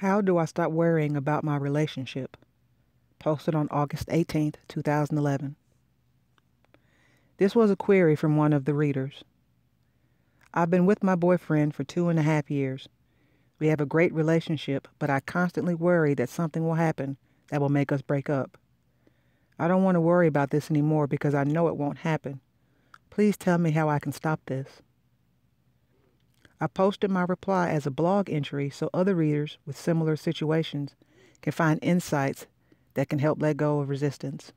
How do I stop worrying about my relationship? Posted on August 18th, 2011. This was a query from one of the readers. I've been with my boyfriend for two and a half years. We have a great relationship, but I constantly worry that something will happen that will make us break up. I don't want to worry about this anymore because I know it won't happen. Please tell me how I can stop this. I posted my reply as a blog entry so other readers with similar situations can find insights that can help let go of resistance.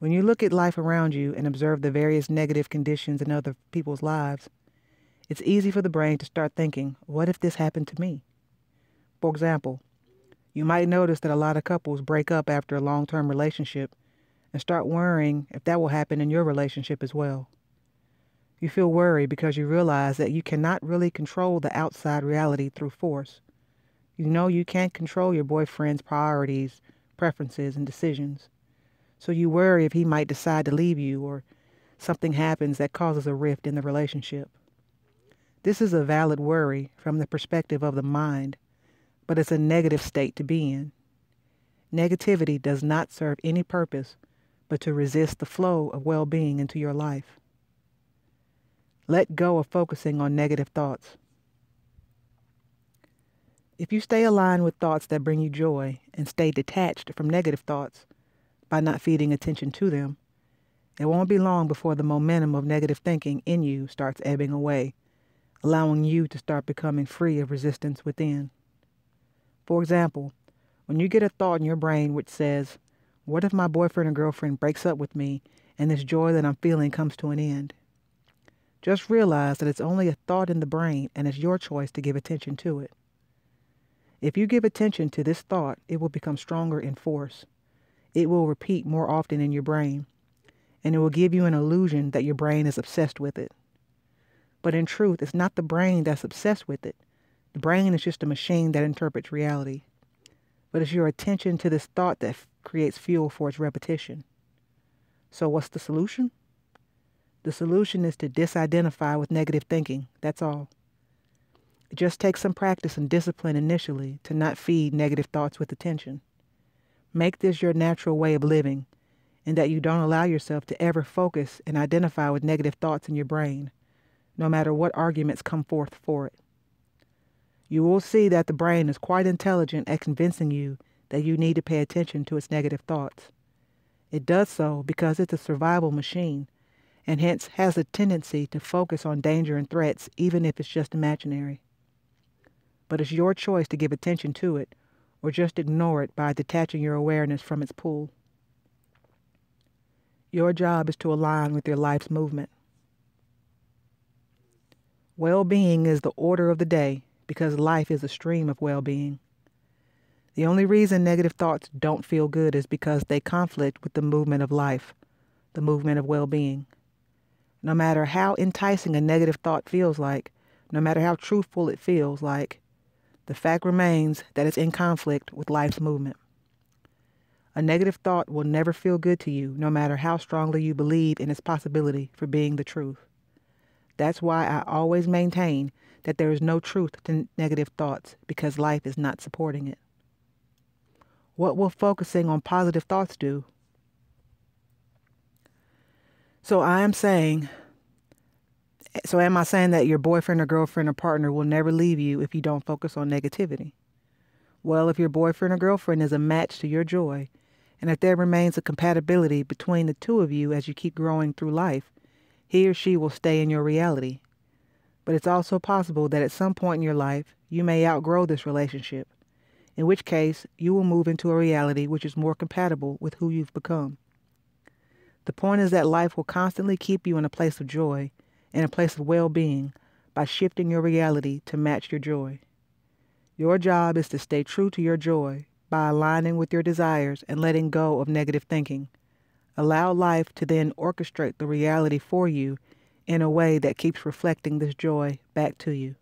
When you look at life around you and observe the various negative conditions in other people's lives, it's easy for the brain to start thinking, what if this happened to me? For example, you might notice that a lot of couples break up after a long term relationship and start worrying if that will happen in your relationship as well. You feel worried because you realize that you cannot really control the outside reality through force. You know you can't control your boyfriend's priorities, preferences, and decisions. So you worry if he might decide to leave you or something happens that causes a rift in the relationship. This is a valid worry from the perspective of the mind, but it's a negative state to be in. Negativity does not serve any purpose but to resist the flow of well being into your life. Let go of focusing on negative thoughts. If you stay aligned with thoughts that bring you joy and stay detached from negative thoughts by not feeding attention to them, it won't be long before the momentum of negative thinking in you starts ebbing away, allowing you to start becoming free of resistance within. For example, when you get a thought in your brain which says, What if my boyfriend or girlfriend breaks up with me and this joy that I'm feeling comes to an end? Just realize that it's only a thought in the brain and it's your choice to give attention to it. If you give attention to this thought, it will become stronger in force. It will repeat more often in your brain, and it will give you an illusion that your brain is obsessed with it. But in truth, it's not the brain that's obsessed with it. The brain is just a machine that interprets reality. But it's your attention to this thought that creates fuel for its repetition. So, what's the solution? The solution is to disidentify with negative thinking. That's all. It just takes some practice and discipline initially to not feed negative thoughts with attention. Make this your natural way of living, and that you don't allow yourself to ever focus and identify with negative thoughts in your brain, no matter what arguments come forth for it. You will see that the brain is quite intelligent at convincing you that you need to pay attention to its negative thoughts. It does so because it's a survival machine and hence has a tendency to focus on danger and threats even if it's just imaginary. But it's your choice to give attention to it or just ignore it by detaching your awareness from its pull. Your job is to align with your life's movement. Well being is the order of the day because life is a stream of well being. The only reason negative thoughts don't feel good is because they conflict with the movement of life, the movement of well being. No matter how enticing a negative thought feels like, no matter how truthful it feels like, the fact remains that it's in conflict with life's movement. A negative thought will never feel good to you, no matter how strongly you believe in its possibility for being the truth. That's why I always maintain that there is no truth to negative thoughts because life is not supporting it. What will focusing on positive thoughts do? So I am saying, so am I saying that your boyfriend or girlfriend or partner will never leave you if you don't focus on negativity? Well, if your boyfriend or girlfriend is a match to your joy, and if there remains a compatibility between the two of you as you keep growing through life, he or she will stay in your reality. But it's also possible that at some point in your life, you may outgrow this relationship, in which case you will move into a reality which is more compatible with who you've become. The point is that life will constantly keep you in a place of joy and a place of well being by shifting your reality to match your joy. Your job is to stay true to your joy by aligning with your desires and letting go of negative thinking. Allow life to then orchestrate the reality for you in a way that keeps reflecting this joy back to you.